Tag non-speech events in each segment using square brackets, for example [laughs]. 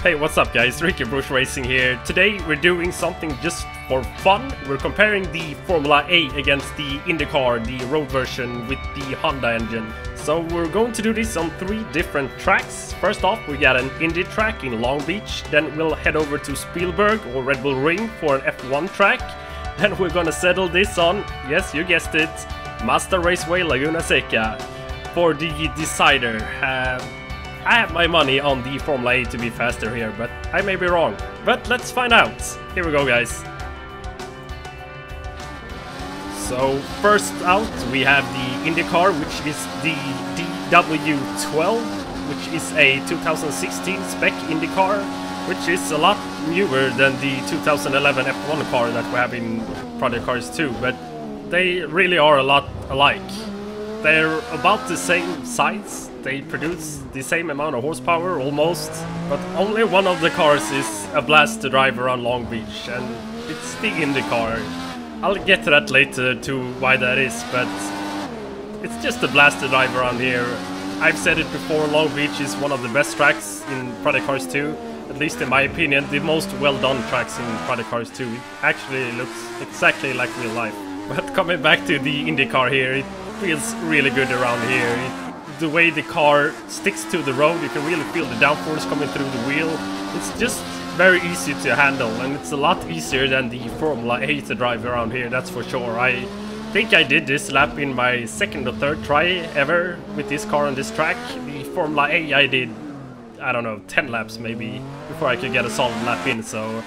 Hey, what's up guys? RickyBrosh Racing here. Today we're doing something just for fun. We're comparing the Formula A against the IndyCar, the road version with the Honda engine. So we're going to do this on three different tracks. First off, we got an Indy track in Long Beach. Then we'll head over to Spielberg or Red Bull Ring for an F1 track. [laughs] Then we're gonna settle this on, yes, you guessed it, Mazda Raceway Laguna Seca for the decider. Uh, I have my money on the Formula A to be faster here, but I may be wrong. But let's find out. Here we go, guys. So first out we have the IndyCar, which is the DW12, which is a 2016 spec IndyCar, which is a lot newer than the 2011 F1 car that we have in Project Cars 2, but they really are a lot alike. They're about the same size, they produce the same amount of horsepower almost, but only one of the cars is a blast to drive around Long Beach, and it's the Indy car. I'll get to that later to why that is, but it's just a blast to drive around here. I've said it before, Long Beach is one of the best tracks in Project Cars 2, at least in my opinion, the most well done tracks in Project Cars 2. It actually looks exactly like real life. [laughs] But coming back to the IndyCar here, it feels really good around here. It, the way the car sticks to the road, you can really feel the downforce coming through the wheel. It's just very easy to handle and it's a lot easier than the Formula A to drive around here, that's for sure. I think I did this lap in my second or third try ever with this car on this track. The Formula A I did, I don't know, 10 laps maybe before I could get a solid lap in, so...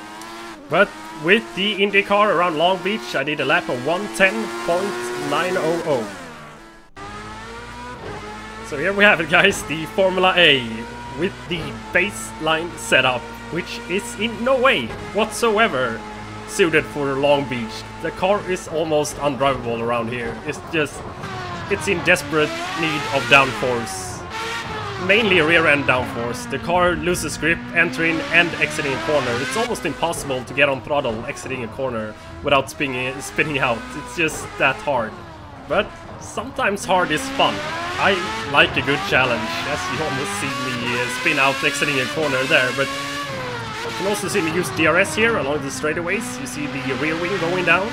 But with the IndyCar around Long Beach, I did a lap of 110.900. So here we have it guys, the Formula A with the baseline setup, which is in no way whatsoever suited for Long Beach. The car is almost undrivable around here. It's just, it's in desperate need of downforce. Mainly rear end downforce. The car loses grip entering and exiting a corner. It's almost impossible to get on throttle exiting a corner without spinning, spinning out. It's just that hard. But sometimes hard is fun. I like a good challenge, as you almost see me uh, spin out exiting a corner there, but you can also see me use DRS here along the straightaways. You see the rear wing going down.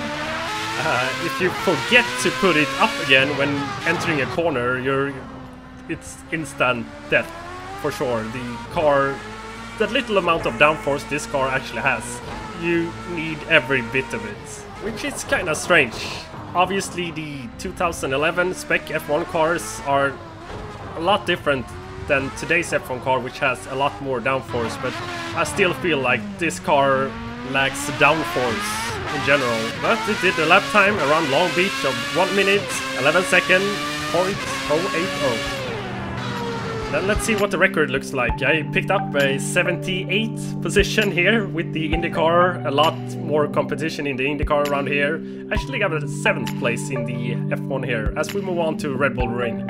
Uh, if you forget to put it up again when entering a corner, you're it's instant death for sure. The car, that little amount of downforce this car actually has, you need every bit of it, which is kind of strange. Obviously, the 2011 spec F1 cars are a lot different than today's F1 car, which has a lot more downforce, but I still feel like this car lacks downforce in general. But it did a lap time around Long Beach of 1 minute 11 second .080. Then let's see what the record looks like. I picked up a 78th position here with the IndyCar. A lot more competition in the IndyCar around here. Actually got a 7th place in the F1 here as we move on to Red Bull Ring.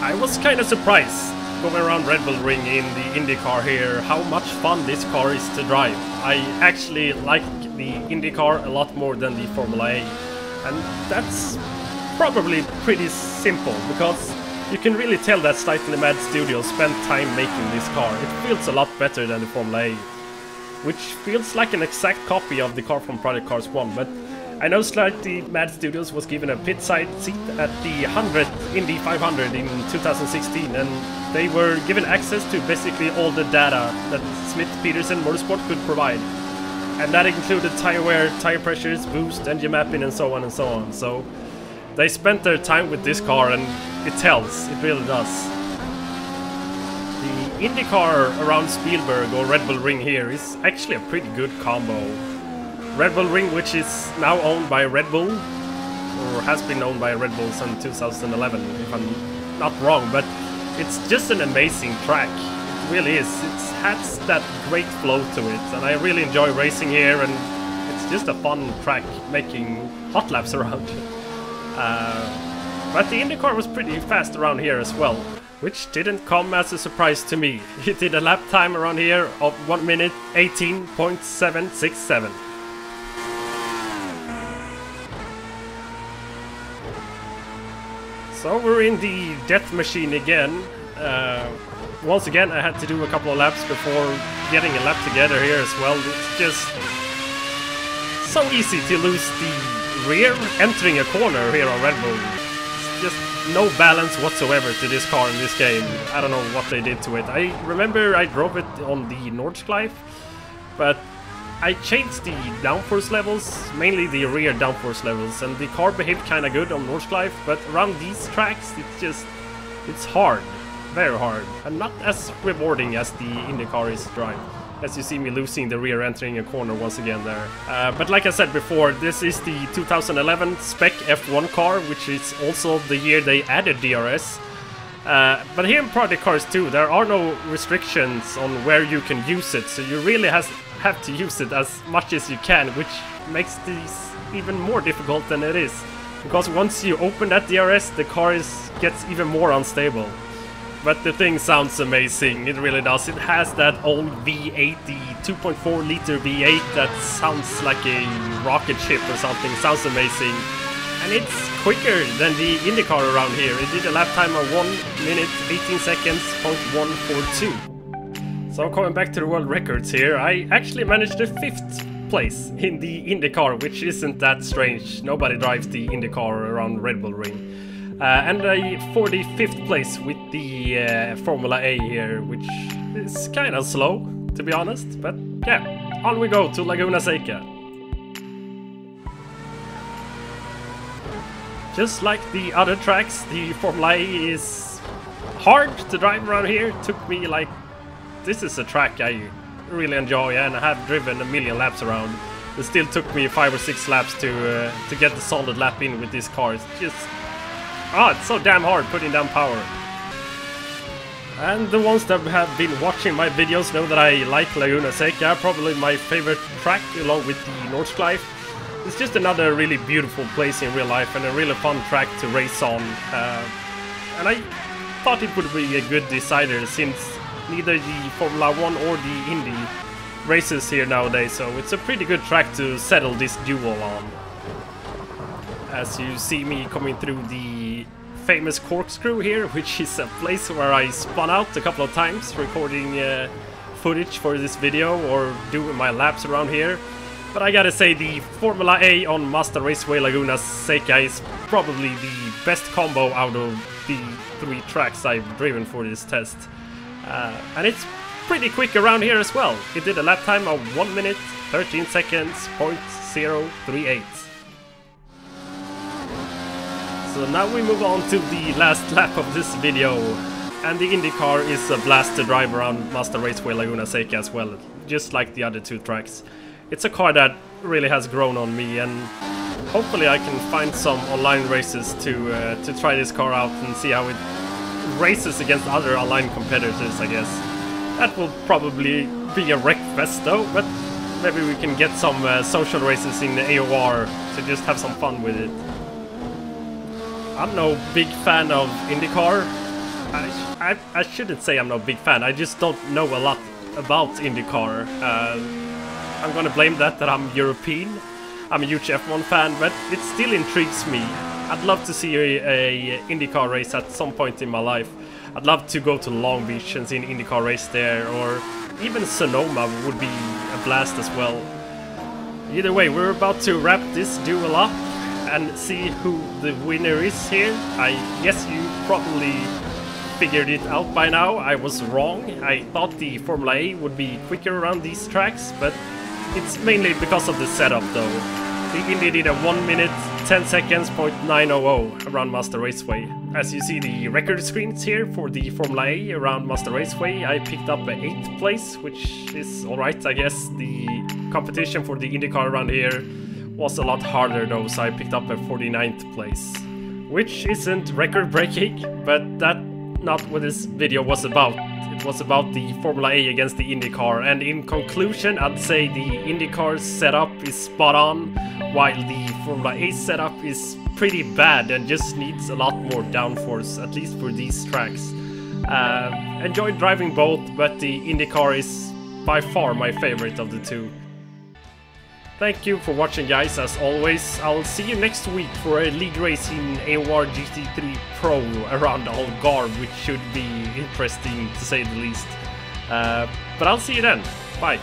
I was kind of surprised going around Red Bull Ring in the IndyCar here how much fun this car is to drive. I actually like the IndyCar a lot more than the Formula A. And that's probably pretty simple, because you can really tell that Slightly Mad Studios spent time making this car. It feels a lot better than the Formula A, which feels like an exact copy of the car from Project Cars 1, but I know Slightly Mad Studios was given a pit side seat at the 100 Indy 500 in 2016, and they were given access to basically all the data that Schmidt Peterson Motorsport could provide and that included tire wear, tire pressures, boost, engine mapping, and so on and so on. So they spent their time with this car, and it tells. It really does. The IndyCar around Spielberg or Red Bull Ring here is actually a pretty good combo. Red Bull Ring, which is now owned by Red Bull, or has been owned by Red Bull since 2011, if I'm not wrong, but it's just an amazing track really is. It has that great flow to it, and I really enjoy racing here, and it's just a fun track making hot laps [laughs] around. Uh, but the IndyCar was pretty fast around here as well, which didn't come as a surprise to me. [laughs] He did a lap time around here of 1 minute 18.767. So we're in the death machine again. Uh, once again, I had to do a couple of laps before getting a lap together here as well. It's just so easy to lose the rear entering a corner here on Red Bull. It's just no balance whatsoever to this car in this game. I don't know what they did to it. I remember I drove it on the Nordschleife, but I changed the downforce levels, mainly the rear downforce levels, and the car behaved kinda good on Nordschleife, but around these tracks it's just... it's hard. Very hard. And not as rewarding as the IndyCar is drive. As you see me losing the rear entering a corner once again there. Uh, but like I said before, this is the 2011 spec F1 car, which is also the year they added DRS. Uh, but here in Project Cars 2, there are no restrictions on where you can use it, so you really has, have to use it as much as you can, which makes this even more difficult than it is. Because once you open that DRS, the car is, gets even more unstable. But the thing sounds amazing, it really does. It has that old V8, the 2.4 liter V8 that sounds like a rocket ship or something, sounds amazing. And it's quicker than the IndyCar around here. It did a lap time of 1 minute 18 seconds, 0.142. So coming back to the world records here, I actually managed the 5th place in the IndyCar, which isn't that strange. Nobody drives the IndyCar around Red Bull Ring. Uh, and a 45th place with the uh, Formula A here, which is kind of slow, to be honest. But yeah, on we go to Laguna Seca. Just like the other tracks, the Formula A is hard to drive around here. It took me like... This is a track I really enjoy and I have driven a million laps around. It still took me five or six laps to uh, to get the solid lap in with this car. It's just Oh, it's so damn hard putting down power. And the ones that have been watching my videos know that I like Laguna Seca, probably my favorite track along with the Nordschleife. It's just another really beautiful place in real life and a really fun track to race on. Uh, and I thought it would be a good decider since neither the Formula 1 or the Indy races here nowadays, so it's a pretty good track to settle this duel on as you see me coming through the famous corkscrew here, which is a place where I spun out a couple of times recording uh, footage for this video or doing my laps around here. But I gotta say the Formula A on Mazda Raceway Laguna Seca is probably the best combo out of the three tracks I've driven for this test. Uh, and it's pretty quick around here as well. It did a lap time of 1 minute 13 seconds, 0.038. So now we move on to the last lap of this video. And the IndyCar is a blast to drive around Mazda Raceway Laguna Seca as well, just like the other two tracks. It's a car that really has grown on me and hopefully I can find some online races to uh, to try this car out and see how it races against other online competitors, I guess. That will probably be a wreck fest though, but maybe we can get some uh, social races in the AOR to just have some fun with it. I'm no big fan of IndyCar. I, I, I, shouldn't say I'm no big fan, I just don't know a lot about IndyCar. Uh, I'm gonna blame that that I'm European. I'm a huge F1 fan, but it still intrigues me. I'd love to see a, a IndyCar race at some point in my life. I'd love to go to Long Beach and see an IndyCar race there, or even Sonoma would be a blast as well. Either way, we're about to wrap this duel up and see who the winner is here. I guess you probably figured it out by now. I was wrong. I thought the Formula A would be quicker around these tracks, but it's mainly because of the setup though. The Indy did a 1 minute 10 seconds .900 around Mazda Raceway. As you see the record screens here for the Formula A around Mazda Raceway, I picked up an 8th place, which is alright I guess. The competition for the IndyCar around here was a lot harder though, so I picked up a 49th place. Which isn't record breaking, but that not what this video was about. It was about the Formula A against the IndyCar, and in conclusion I'd say the IndyCar setup is spot on, while the Formula A setup is pretty bad and just needs a lot more downforce, at least for these tracks. Uh, enjoyed driving both, but the IndyCar is by far my favorite of the two. Thank you for watching guys, as always. I'll see you next week for a league race in AOR GT3 Pro around Algarve, which should be interesting to say the least. Uh, but I'll see you then. Bye.